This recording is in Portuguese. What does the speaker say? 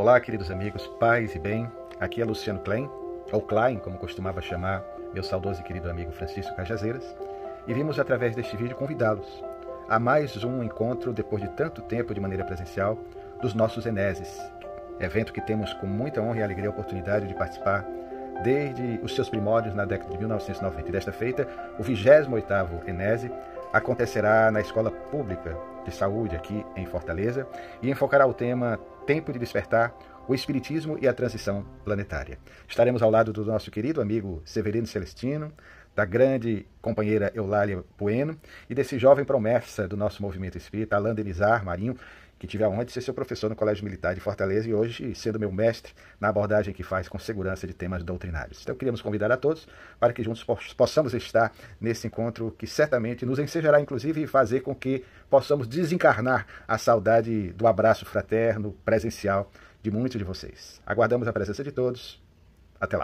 Olá, queridos amigos, paz e bem. Aqui é Luciano Klein, ou Klein, como costumava chamar meu saudoso e querido amigo Francisco Cajazeiras, e vimos através deste vídeo convidá-los a mais um encontro, depois de tanto tempo de maneira presencial, dos nossos Eneses, evento que temos com muita honra e alegria a oportunidade de participar desde os seus primórdios na década de 1990. E desta feita, o 28º Enese acontecerá na Escola Pública de Saúde aqui em Fortaleza e enfocará o tema Tempo de Despertar, o Espiritismo e a Transição Planetária. Estaremos ao lado do nosso querido amigo Severino Celestino, da grande companheira Eulália Bueno e desse jovem promessa do nosso movimento espírita, Alain Denizar Marinho, que tive a honra de ser seu professor no Colégio Militar de Fortaleza e hoje sendo meu mestre na abordagem que faz com segurança de temas doutrinários. Então queríamos convidar a todos para que juntos possamos estar nesse encontro que certamente nos ensejará, inclusive, fazer com que possamos desencarnar a saudade do abraço fraterno, presencial de muitos de vocês. Aguardamos a presença de todos. Até lá.